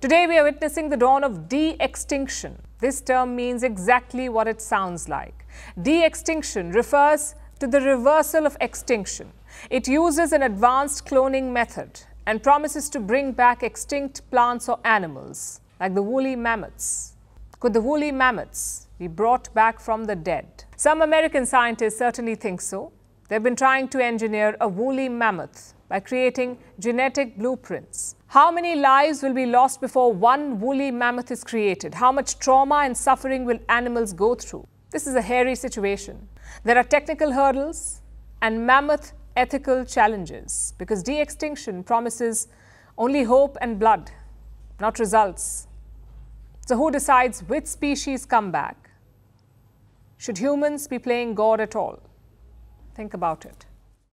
Today, we are witnessing the dawn of de extinction. This term means exactly what it sounds like. De extinction refers to the reversal of extinction. It uses an advanced cloning method and promises to bring back extinct plants or animals, like the woolly mammoths. Could the woolly mammoths be brought back from the dead? Some American scientists certainly think so. They've been trying to engineer a woolly mammoth by creating genetic blueprints. How many lives will be lost before one woolly mammoth is created? How much trauma and suffering will animals go through? This is a hairy situation. There are technical hurdles and mammoth ethical challenges because de extinction promises only hope and blood, not results. So, who decides which species come back? Should humans be playing God at all? Think about it.